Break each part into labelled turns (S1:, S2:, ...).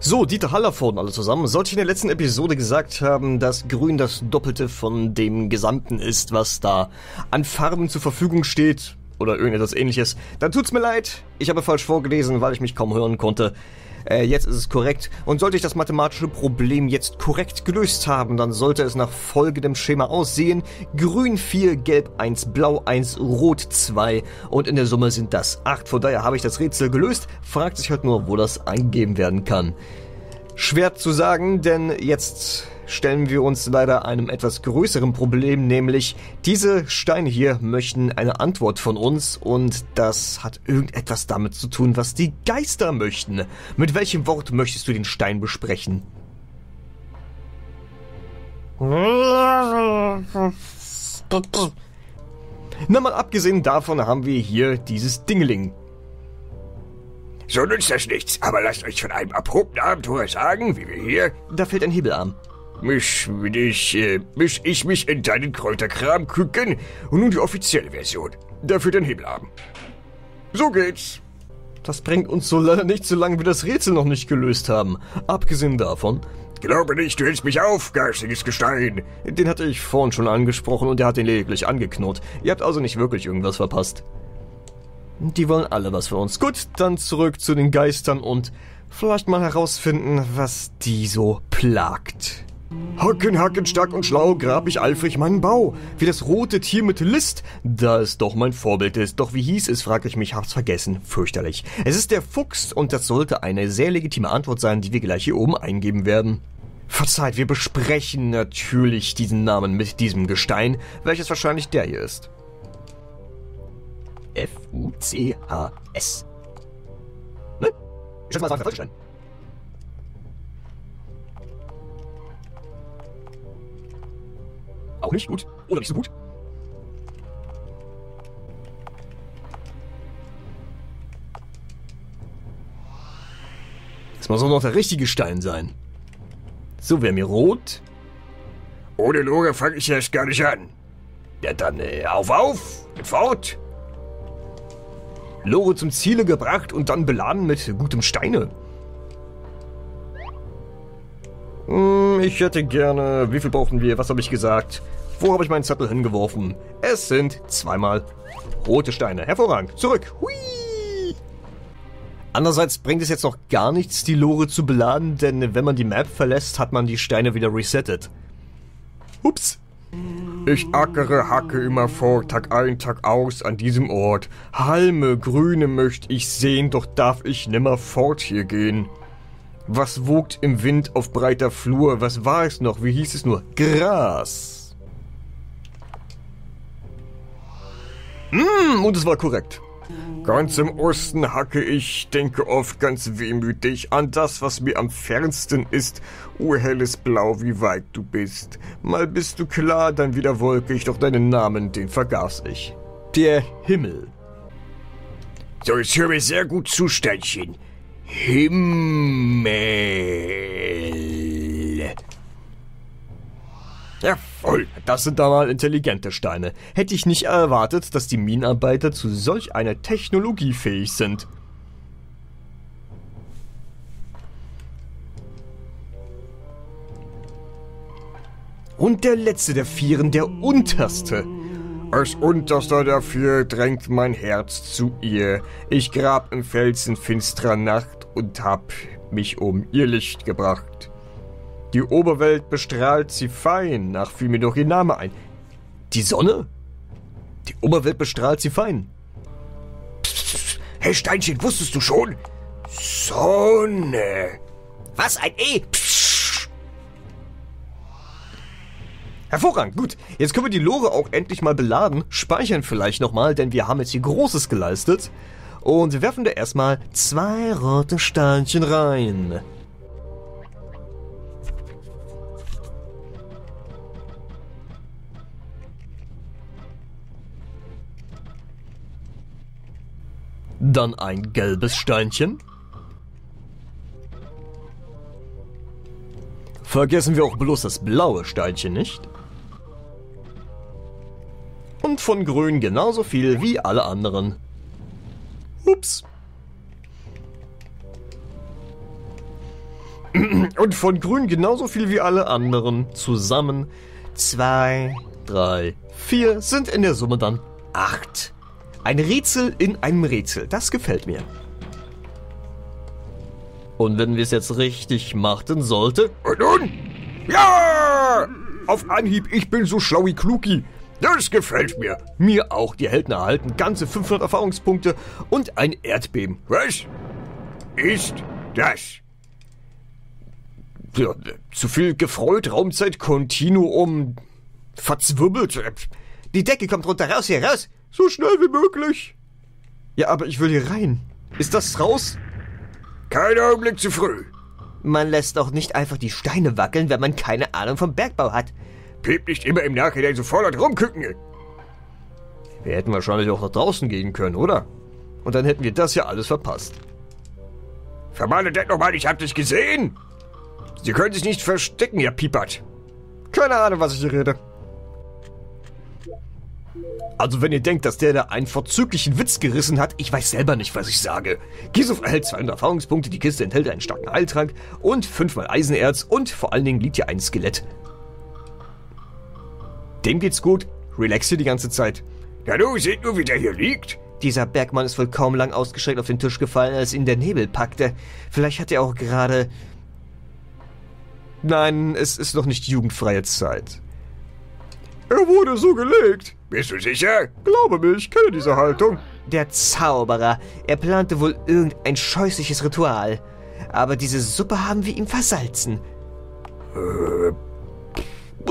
S1: So, Dieter Hallervorden alle zusammen. Sollte ich in der letzten Episode gesagt haben, dass Grün das Doppelte von dem Gesamten ist, was da an Farben zur Verfügung steht, oder irgendetwas ähnliches, dann tut's mir leid. Ich habe falsch vorgelesen, weil ich mich kaum hören konnte. Äh, jetzt ist es korrekt. Und sollte ich das mathematische Problem jetzt korrekt gelöst haben, dann sollte es nach folgendem Schema aussehen. Grün 4, Gelb 1, Blau 1, Rot 2 und in der Summe sind das 8. Von daher habe ich das Rätsel gelöst. Fragt sich halt nur, wo das eingegeben werden kann. Schwer zu sagen, denn jetzt stellen wir uns leider einem etwas größeren Problem, nämlich diese Steine hier möchten eine Antwort von uns und das hat irgendetwas damit zu tun, was die Geister möchten. Mit welchem Wort möchtest du den Stein besprechen? Na mal abgesehen davon haben wir hier dieses Dingeling.
S2: So nützt das nichts, aber lasst euch von einem erprobten Abenteuer sagen, wie wir hier...
S1: Da fällt ein Hebelarm.
S2: Misch, ich, äh, misch ich mich in deinen Kräuterkram küken und nun die offizielle Version. Dafür den Hebelarm. So geht's.
S1: Das bringt uns so leider nicht, solange wir das Rätsel noch nicht gelöst haben. Abgesehen davon.
S2: Glaube nicht, du hältst mich auf, garstiges Gestein.
S1: Den hatte ich vorhin schon angesprochen und er hat ihn lediglich angeknurrt. Ihr habt also nicht wirklich irgendwas verpasst. Die wollen alle was für uns. Gut, dann zurück zu den Geistern und vielleicht mal herausfinden, was die so plagt. Hacken, hacken, stark und schlau grab ich eifrig meinen Bau. Wie das rote Tier mit List, da es doch mein Vorbild ist. Doch wie hieß es, frag ich mich, hab's vergessen. Fürchterlich. Es ist der Fuchs und das sollte eine sehr legitime Antwort sein, die wir gleich hier oben eingeben werden. Verzeiht, wir besprechen natürlich diesen Namen mit diesem Gestein, welches wahrscheinlich der hier ist. F-U-C-H-S. Ne? Ich schätze mal, das war Auch nicht gut. Oder nicht so gut. Das muss auch noch der richtige Stein sein. So wäre mir rot.
S2: Ohne Lore fange ich erst gar nicht an. Ja, dann äh, auf, auf und fort.
S1: Lore zum Ziele gebracht und dann beladen mit gutem Steine. Ich hätte gerne... Wie viel brauchen wir? Was habe ich gesagt? Wo habe ich meinen Zettel hingeworfen? Es sind zweimal rote Steine. Hervorragend. Zurück. Hui. Andererseits bringt es jetzt noch gar nichts, die Lore zu beladen, denn wenn man die Map verlässt, hat man die Steine wieder resettet. Ups.
S2: Ich ackere, hacke immer fort, Tag ein, Tag aus an diesem Ort. Halme, Grüne möcht ich sehen, doch darf ich nimmer fort hier gehen. Was wogt im Wind auf breiter Flur? Was war es noch? Wie hieß es nur? Gras.
S1: Mm, und es war korrekt.
S2: Ganz im Osten hacke ich, denke oft ganz wehmütig an das, was mir am fernsten ist. O helles Blau, wie weit du bist. Mal bist du klar, dann wieder wolkig, doch deinen Namen, den vergaß ich.
S1: Der Himmel.
S2: So, jetzt hör mir sehr gut zu, Steinchen. Himmel.
S1: Jawohl, das sind da mal intelligente Steine. Hätte ich nicht erwartet, dass die Minenarbeiter zu solch einer Technologie fähig sind. Und der letzte der Vieren, der unterste.
S2: Als unterster vier drängt mein Herz zu ihr. Ich grab im Felsen finsterer Nacht und hab mich um ihr Licht gebracht. Die Oberwelt bestrahlt sie fein, ach fiel mir doch ihr Name ein.
S1: Die Sonne? Die Oberwelt bestrahlt sie fein.
S2: Psst, hey Steinchen, wusstest du schon? Sonne.
S1: Was, ein E? Psst. Hervorragend, gut. Jetzt können wir die Lore auch endlich mal beladen, speichern vielleicht nochmal, denn wir haben jetzt hier Großes geleistet und werfen da erstmal zwei rote Steinchen rein. Dann ein gelbes Steinchen. Vergessen wir auch bloß das blaue Steinchen nicht. Und von grün genauso viel wie alle anderen. Ups. Und von grün genauso viel wie alle anderen. Zusammen zwei, drei, vier sind in der Summe dann acht. Ein Rätsel in einem Rätsel. Das gefällt mir. Und wenn wir es jetzt richtig machten sollte.
S2: Und nun? Ja! Auf Anhieb, ich bin so schlau wie Kluki. Das gefällt mir.
S1: Mir auch. Die Helden erhalten ganze 500 Erfahrungspunkte und ein Erdbeben.
S2: Was ist das?
S1: Zu viel gefreut, Raumzeit, Kontinuum, verzwirbelt. Die Decke kommt runter, raus hier, raus!
S2: So schnell wie möglich.
S1: Ja, aber ich will hier rein. Ist das raus?
S2: Kein Augenblick zu früh.
S1: Man lässt doch nicht einfach die Steine wackeln, wenn man keine Ahnung vom Bergbau hat.
S2: Piept nicht immer im Nachhinein so voll rumkücken.
S1: Wir hätten wahrscheinlich auch nach draußen gehen können, oder? Und dann hätten wir das ja alles verpasst.
S2: Vermale das nochmal, ich hab dich gesehen. Sie können sich nicht verstecken, ihr Piepert.
S1: Keine Ahnung, was ich hier rede. Also wenn ihr denkt, dass der da einen vorzüglichen Witz gerissen hat, ich weiß selber nicht, was ich sage. Gisuf erhält 200 Erfahrungspunkte, die Kiste enthält einen starken Heiltrank und fünfmal Eisenerz und vor allen Dingen liegt hier ein Skelett. Dem geht's gut, relax hier die ganze Zeit.
S2: Ja du, seht nur, wie der hier liegt.
S1: Dieser Bergmann ist wohl kaum lang ausgestreckt auf den Tisch gefallen, als ihn der Nebel packte. Vielleicht hat er auch gerade... Nein, es ist noch nicht jugendfreie Zeit.
S2: Er wurde so gelegt. Bist du sicher? Glaube mir, ich kenne diese Haltung.
S1: Der Zauberer. Er plante wohl irgendein scheußliches Ritual. Aber diese Suppe haben wir ihm versalzen.
S2: Äh,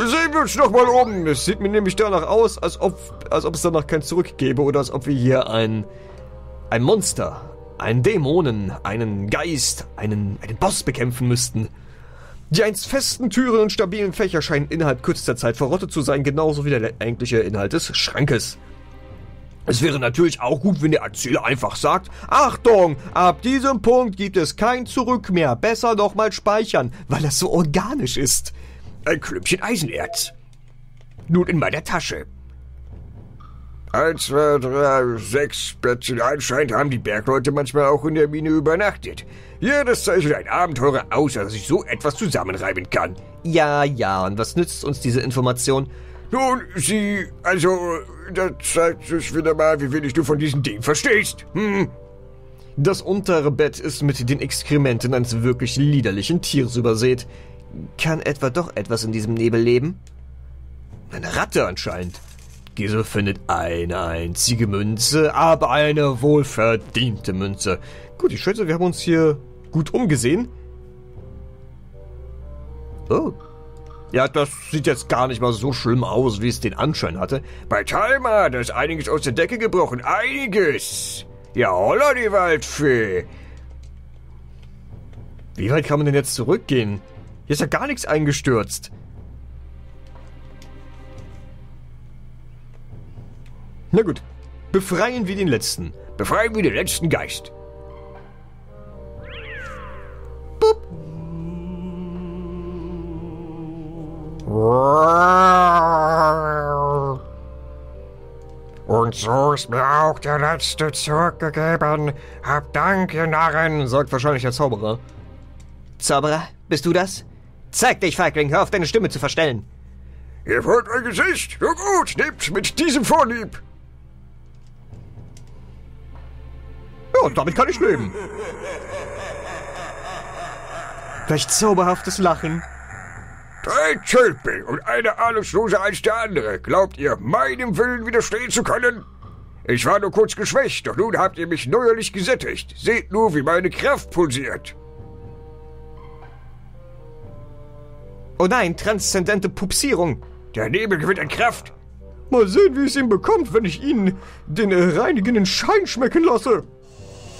S2: sehen wir uns noch mal um. Es sieht mir nämlich danach aus, als ob, als ob es danach kein Zurück gäbe oder als ob wir hier ein,
S1: ein Monster, einen Dämonen, einen Geist, einen, einen Boss bekämpfen müssten. Die einst festen Türen und stabilen Fächer scheinen innerhalb kürzester Zeit verrottet zu sein, genauso wie der eigentliche Inhalt des Schrankes. Es wäre natürlich auch gut, wenn der Erzähler einfach sagt, Achtung, ab diesem Punkt gibt es kein Zurück mehr, besser nochmal speichern, weil das so organisch ist.
S2: Ein Klümpchen Eisenerz. Nun in meiner Tasche. Eins, zwei, drei, sechs Bettchen. Anscheinend haben die Bergleute manchmal auch in der Mine übernachtet. Ja, das zeichnet ein Abenteurer aus, dass ich so etwas zusammenreiben kann.
S1: Ja, ja, und was nützt uns diese Information?
S2: Nun, sie, also, das zeigt sich wieder mal, wie wenig du von diesem Ding verstehst. Hm.
S1: Das untere Bett ist mit den Exkrementen eines wirklich liederlichen Tieres übersät. Kann etwa doch etwas in diesem Nebel leben? Eine Ratte anscheinend. Gisel findet eine einzige Münze, aber eine wohlverdiente Münze. Gut, ich schätze, wir haben uns hier gut umgesehen. Oh. Ja, das sieht jetzt gar nicht mal so schlimm aus, wie es den Anschein hatte.
S2: Bei Talma, da ist einiges aus der Decke gebrochen. Einiges. Ja, holla, die Waldfee.
S1: Wie weit kann man denn jetzt zurückgehen? Hier ist ja gar nichts eingestürzt. Na gut, befreien wir den letzten.
S2: Befreien wir den letzten Geist.
S1: Bup.
S2: Und so ist mir auch der letzte zurückgegeben. Hab Dank, ihr Narren,
S1: sagt wahrscheinlich der Zauberer. Zauberer, bist du das? Zeig dich, Feigling, hör auf, deine Stimme zu verstellen.
S2: Ihr wollt mein Gesicht? So gut, nehmt mit diesem Vorlieb.
S1: Ja, damit kann ich leben. Welch zauberhaftes Lachen.
S2: Drei Tölpel und eine ahnungsloser als der andere. Glaubt ihr, meinem Willen widerstehen zu können? Ich war nur kurz geschwächt, doch nun habt ihr mich neuerlich gesättigt. Seht nur, wie meine Kraft pulsiert.
S1: Oh nein, transzendente Pupsierung.
S2: Der Nebel gewinnt an Kraft.
S1: Mal sehen, wie es ihm bekommt, wenn ich ihn den reinigenden Schein schmecken lasse.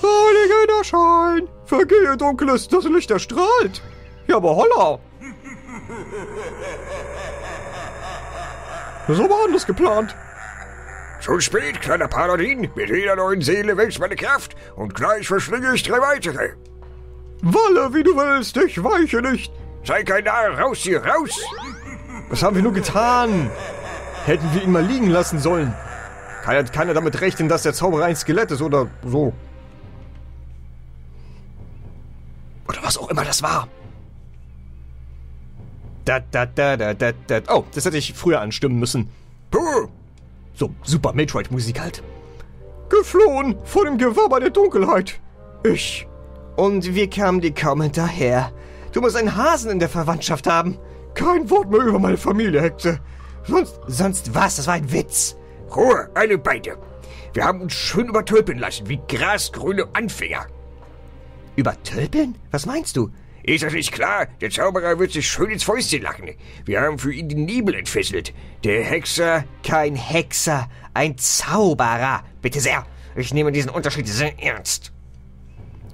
S1: Reinigender Schein! Vergehe Dunkles, das Licht erstrahlt! Ja, aber holla! So war anders geplant.
S2: Zu spät, kleiner Paladin. Mit jeder neuen Seele wächst meine Kraft und gleich verschlinge ich drei weitere.
S1: Walle, wie du willst, ich weiche nicht.
S2: Sei kein Narr, raus hier, raus!
S1: Was haben wir nur getan? Hätten wir ihn mal liegen lassen sollen. Keiner, keiner damit rechnen, dass der Zauberer ein Skelett ist oder so. Oder was auch immer das war. Da, da, da, da, da, da. Oh, das hätte ich früher anstimmen müssen. Puh. So, super Metroid-Musik halt.
S2: Geflohen vor dem Gewabber der Dunkelheit. Ich.
S1: Und wir kamen dir kaum hinterher. Du musst einen Hasen in der Verwandtschaft haben.
S2: Kein Wort mehr über meine Familie, Hexe.
S1: Sonst. Sonst was? Das war ein Witz.
S3: Ruhe, eine beide. Wir haben uns schön übertölpeln lassen, wie grasgrüne Anfänger.
S1: Übertölpeln? Was meinst du?
S3: Ist das nicht klar? Der Zauberer wird sich schön ins Fäustchen lachen. Wir haben für ihn den Nebel entfesselt. Der Hexer...
S1: Kein Hexer, ein Zauberer. Bitte sehr. Ich nehme diesen Unterschied sehr ernst.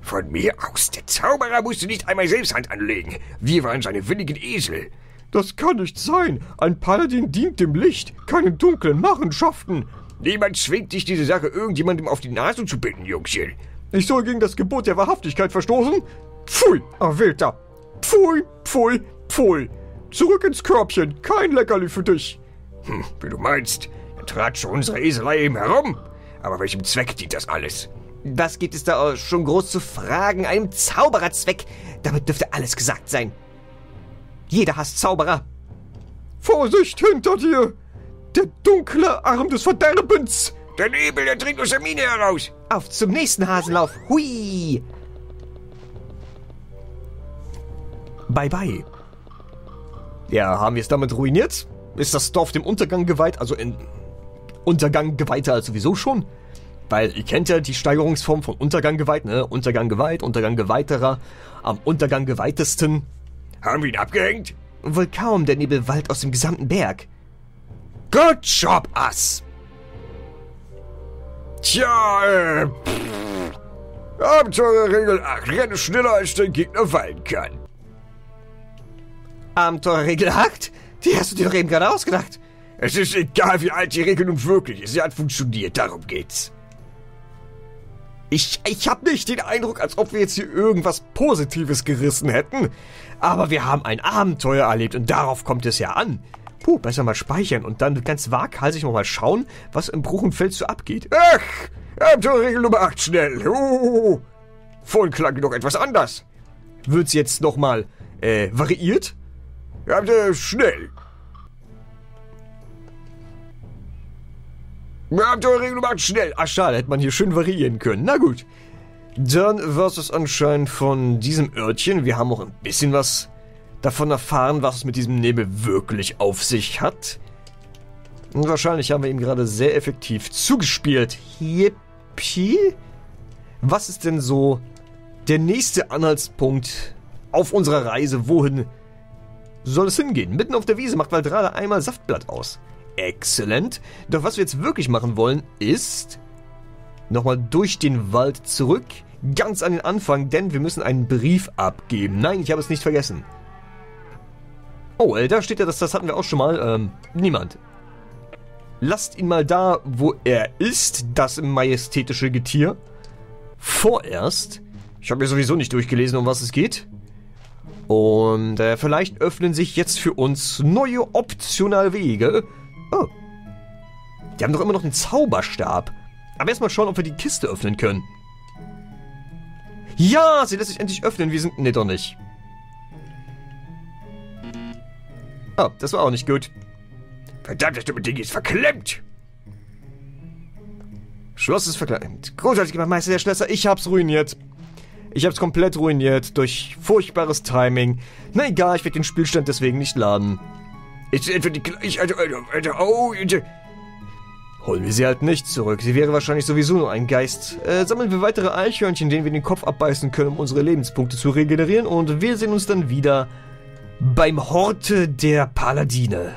S3: Von mir aus. Der Zauberer musste nicht einmal selbst Hand anlegen. Wir waren seine willigen Esel.
S2: Das kann nicht sein. Ein Paladin dient dem Licht, keinen dunklen Machenschaften.
S3: Niemand zwingt dich, diese Sache irgendjemandem auf die Nase zu binden, Jungschen.
S2: Ich soll gegen das Gebot der Wahrhaftigkeit verstoßen? Pfui, Erwählter. Pfui, pfui, pfui. Zurück ins Körbchen. Kein Leckerli für dich.
S3: Hm, wie du meinst. Dann tratscht unsere Eselei eben herum. Aber welchem Zweck dient das alles?
S1: Was gibt es da schon groß zu fragen? Einem Zaubererzweck. Damit dürfte alles gesagt sein. Jeder hasst Zauberer.
S2: Vorsicht hinter dir! Der dunkle Arm des Verderbens!
S3: Der Nebel, der dringt aus der Mine heraus!
S1: Auf zum nächsten Hasenlauf! Hui! Bye bye. Ja, haben wir es damit ruiniert? Ist das Dorf dem Untergang geweiht? Also in Untergang geweihter als sowieso schon? Weil ihr kennt ja die Steigerungsform von Untergang geweiht, ne? Untergang geweiht, Untergang geweiterer, am Untergang geweitesten.
S3: Haben wir ihn abgehängt?
S1: Wohl kaum, der Nebel wallt aus dem gesamten Berg.
S3: Good job, Ass! Tja, äh, Abenteuerregel 8. Renne schneller, als dein Gegner fallen kann.
S1: Abenteuerregel 8? Die hast du dir doch eben gerade ausgedacht.
S3: Es ist egal, wie alt die Regel nun wirklich ist. Sie hat funktioniert, darum geht's.
S1: Ich, ich habe nicht den Eindruck, als ob wir jetzt hier irgendwas Positives gerissen hätten. Aber wir haben ein Abenteuer erlebt und darauf kommt es ja an. Puh, besser mal speichern und dann ganz waghalsig nochmal schauen, was im Bruchenfeld so abgeht.
S3: Ach, Abenteuerregel Nummer 8 schnell. Uh, vorhin klang doch etwas anders.
S1: Wird's jetzt nochmal, äh, variiert?
S3: Habt ihr schnell. Abenteuerregel Nummer 8 schnell.
S1: Ach schade, hätte man hier schön variieren können. Na gut. Dann war es anscheinend von diesem Örtchen. Wir haben auch ein bisschen was davon erfahren, was es mit diesem Nebel wirklich auf sich hat. Und wahrscheinlich haben wir ihm gerade sehr effektiv zugespielt. Yippie? Was ist denn so der nächste Anhaltspunkt auf unserer Reise? Wohin soll es hingehen? Mitten auf der Wiese macht Valdrada einmal Saftblatt aus. Exzellent. Doch was wir jetzt wirklich machen wollen, ist nochmal durch den Wald zurück, ganz an den Anfang, denn wir müssen einen Brief abgeben. Nein, ich habe es nicht vergessen. Oh, äh, da steht ja, das, das hatten wir auch schon mal. Ähm, niemand. Lasst ihn mal da, wo er ist, das majestätische Getier. Vorerst. Ich habe mir sowieso nicht durchgelesen, um was es geht. Und äh, vielleicht öffnen sich jetzt für uns neue optionale Wege. Oh. Die haben doch immer noch einen Zauberstab. Aber erstmal schauen, ob wir die Kiste öffnen können. Ja, sie lässt sich endlich öffnen. Wir sind... Ne, doch nicht. Oh, das war auch nicht gut.
S3: Verdammt, das dumme Ding ist verklemmt.
S1: Schloss ist verklemmt. Großartig gemacht, Meister der Schlösser. Ich hab's ruiniert. Ich hab's komplett ruiniert durch furchtbares Timing. Na egal, ich werde den Spielstand deswegen nicht laden.
S3: Ist etwa die gleiche... Also, also, also, oh,
S1: Holen wir sie halt nicht zurück. Sie wäre wahrscheinlich sowieso nur ein Geist. Äh, sammeln wir weitere Eichhörnchen, denen wir den Kopf abbeißen können, um unsere Lebenspunkte zu regenerieren. Und wir sehen uns dann wieder beim Horte der Paladine.